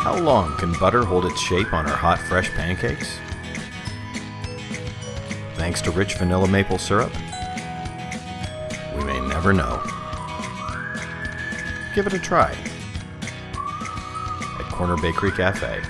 How long can butter hold its shape on our hot, fresh pancakes? Thanks to rich vanilla maple syrup? We may never know. Give it a try at Corner Bakery Cafe.